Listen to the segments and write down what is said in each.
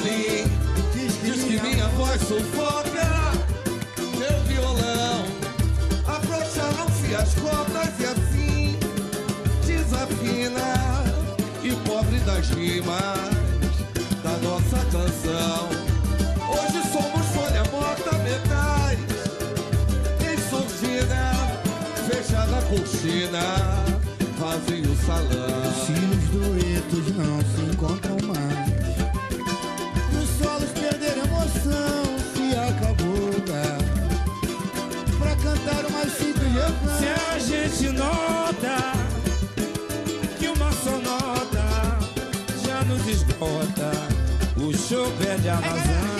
Diz que, Diz que minha, minha voz sufoca meu violão. Aproxaram-se as cordas e assim desafina. E o pobre das rimas da nossa canção. Perde a razão.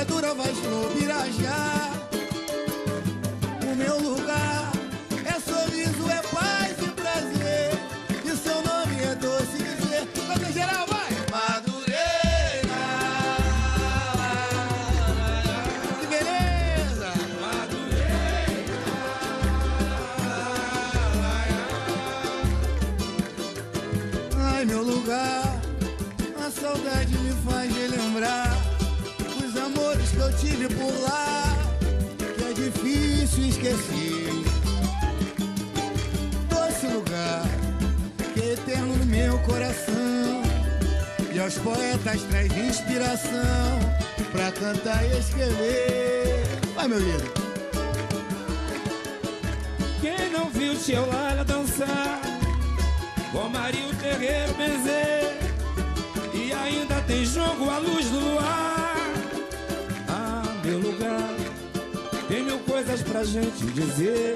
Cascadura vai Birajá O meu lugar Doce lugar, que é eterno no meu coração, e aos poetas traz inspiração pra cantar e escrever. Vai, meu lindo. Quem não viu Tio Lala dançar? Com Maria o Terreiro benzer E ainda tem jogo à luz do luar pra gente dizer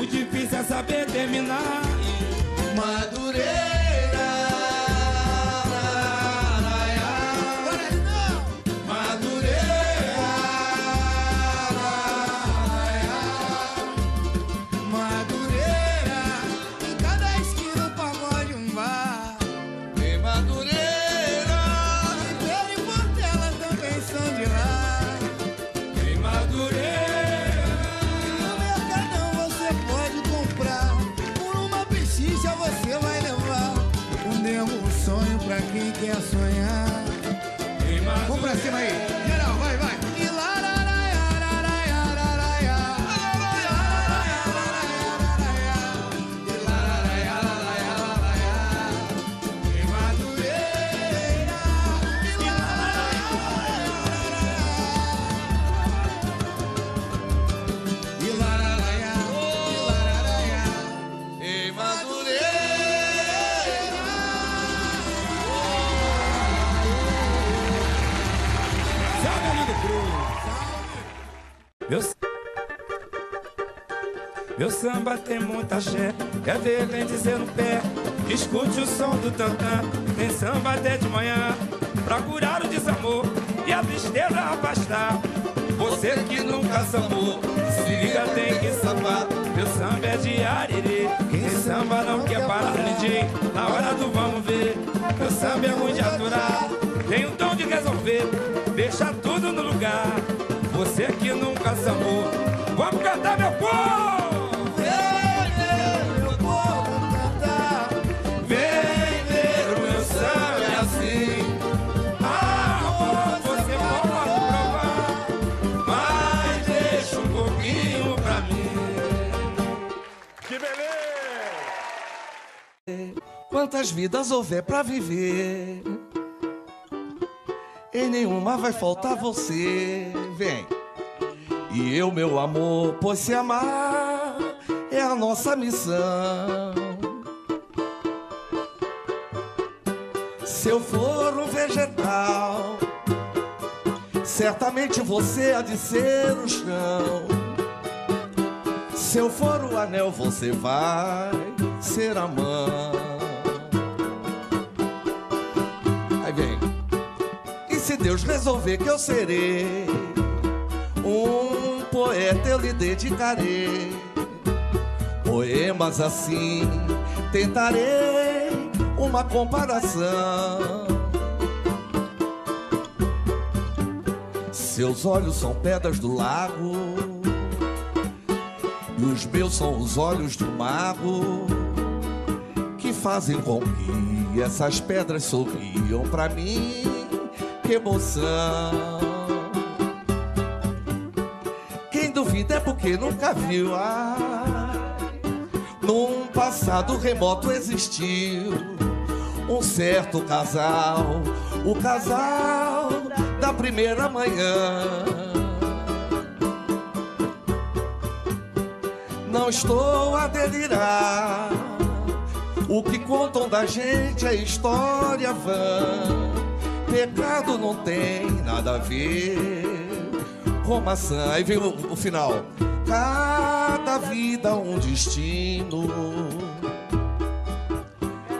O difícil é saber terminar Madureira. Quem quer sonhar. Vamos pra cima aí. Meu, meu samba tem muita ché, é dele dizer no pé. Escute o som do tantã, tem samba até de manhã. Pra curar o desamor e a tristeza afastar. Você que nunca sambou, se liga tem que sambar. Meu samba é de arirê, quem samba não quer parar Lidim, Na hora do vamos ver, meu samba é ruim de aturar. Tem um tom de resolver, deixa tudo no lugar. Você que nunca se amou, vamos cantar, meu povo! Quantas vidas houver pra viver? Em nenhuma vai faltar você. Vem. E eu, meu amor, pois se amar é a nossa missão. Se eu for um vegetal, certamente você há de ser o chão. Se eu for o anel, você vai ser a mão. Aí vem. E se Deus resolver que eu serei poeta, eu lhe dedicarei poemas assim. Tentarei uma comparação. Seus olhos são pedras do lago. E os meus são os olhos do mago que fazem com que essas pedras sorriam pra mim. Que emoção! Duvida é porque nunca viu. Ai, num passado remoto existiu um certo casal, o casal da primeira manhã. Não estou a delirar. O que contam da gente é história vã. Pecado não tem nada a ver com maçã. Aí vem o, o final. Cada vida um destino.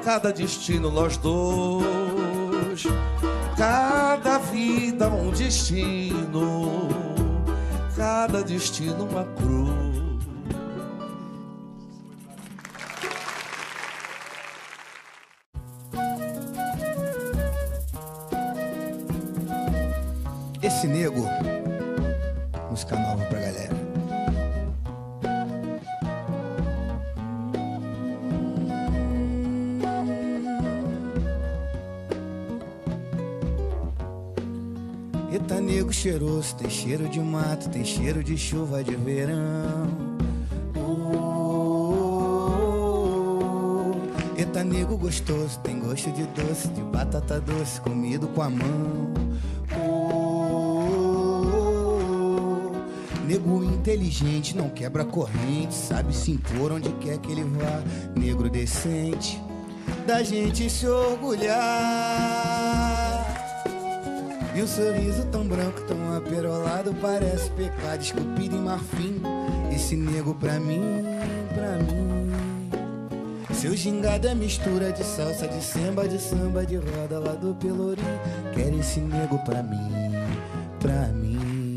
Cada destino nós dois. Cada vida um destino. Cada destino uma cruz. Eita nego cheiroso, tem cheiro de mato, tem cheiro de chuva de verão. Oh, Eita nego gostoso, tem gosto de doce, de batata doce, comido com a mão. Oh, Nego inteligente, não quebra corrente, sabe se impor onde quer que ele vá. Negro decente, da gente se orgulhar. E o sorriso tão branco, tão aperolado, parece pecado esculpido em marfim. Esse nego pra mim, pra mim. Seu gingado é mistura de salsa, de samba, de samba, de roda lá do Pelourinho. Quero esse nego pra mim, pra mim.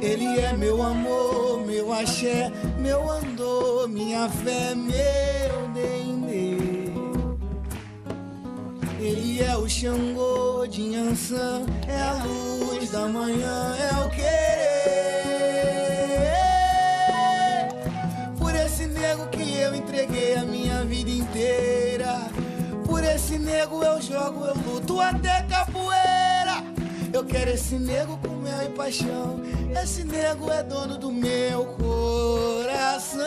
Ele é meu amor, meu axé, meu andor, minha fé, meu dendê. Ele é o Xangô de Nhançã, é a luz da manhã, é o querer. Por esse nego que eu entreguei a minha vida inteira. Por esse nego eu jogo, eu luto até capoeira. Eu quero esse nego com mel e paixão. Esse nego é dono do meu coração.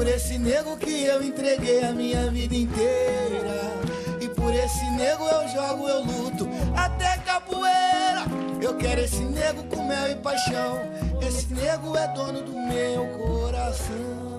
Por esse nego que eu entreguei a minha vida inteira. E por esse nego eu jogo, eu luto até capoeira. Eu quero esse nego com mel e paixão. Esse nego é dono do meu coração.